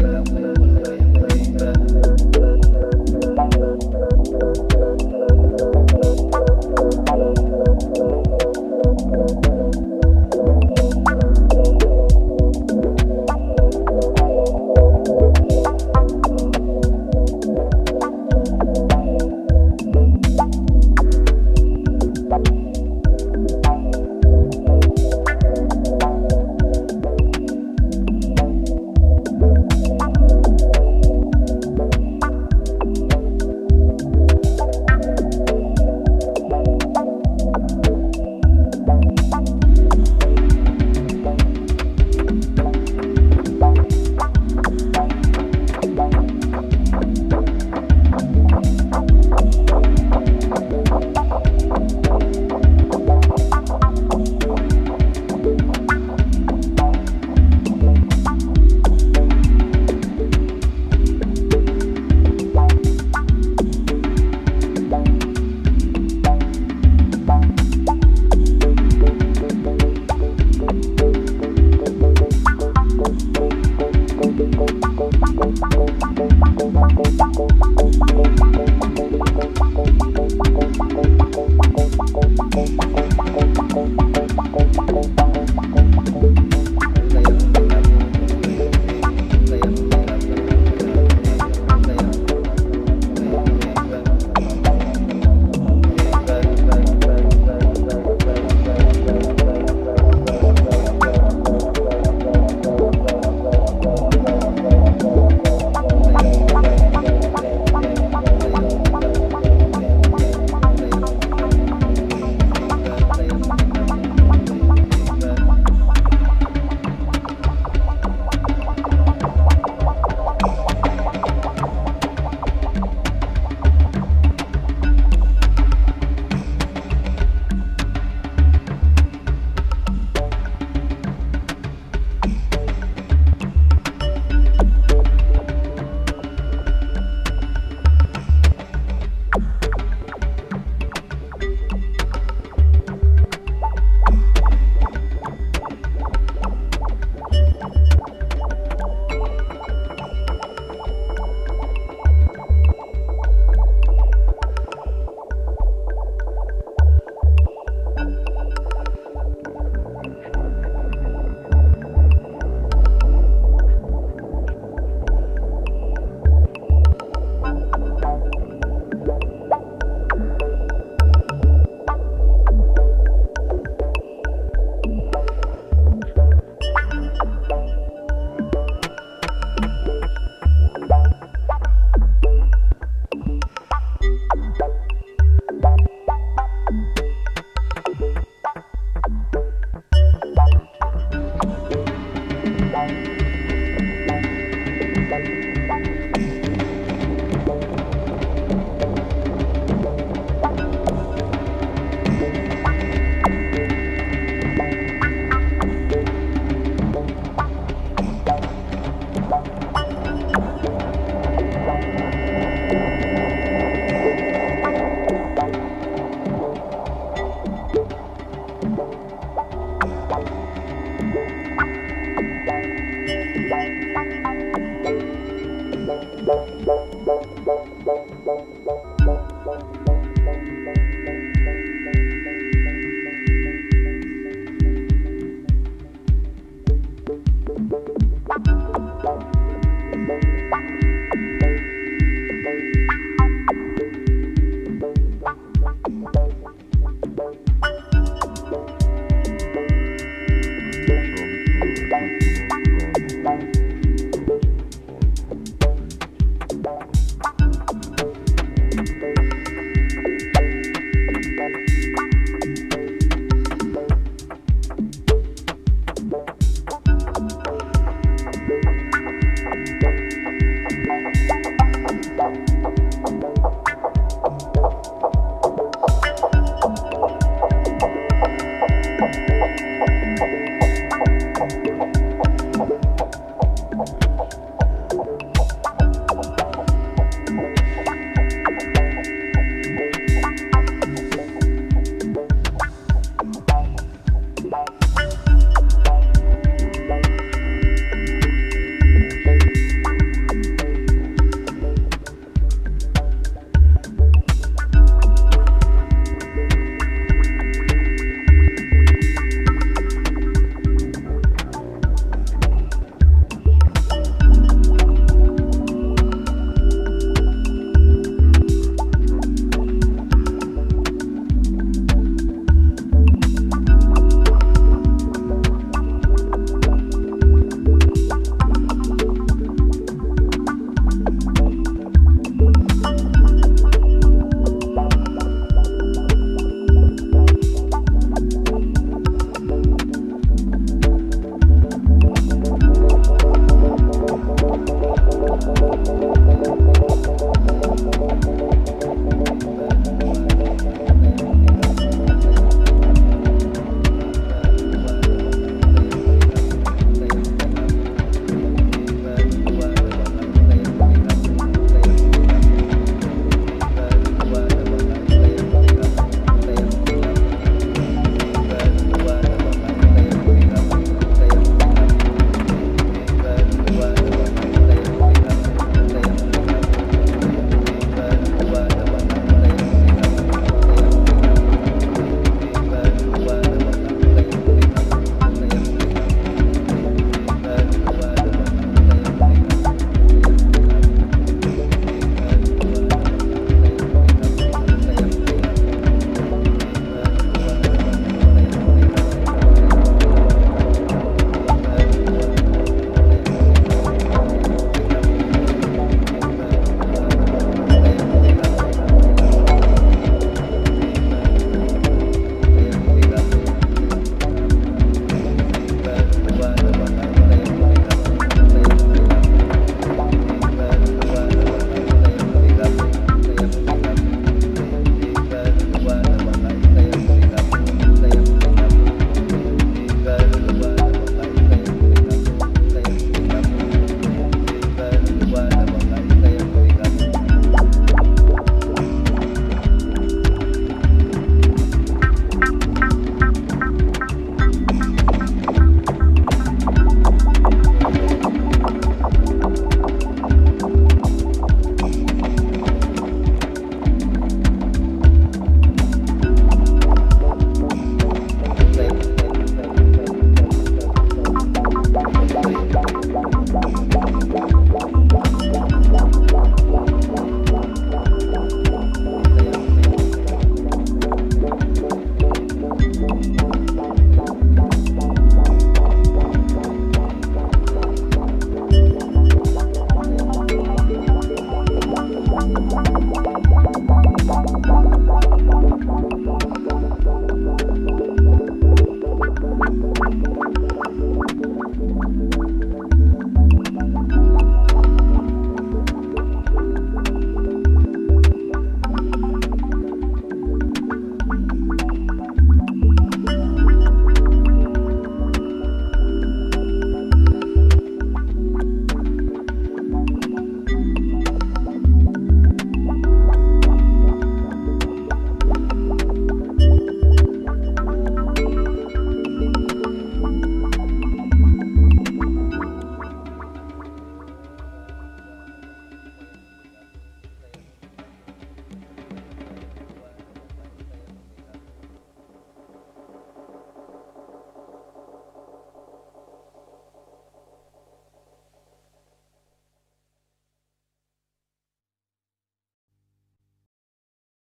thank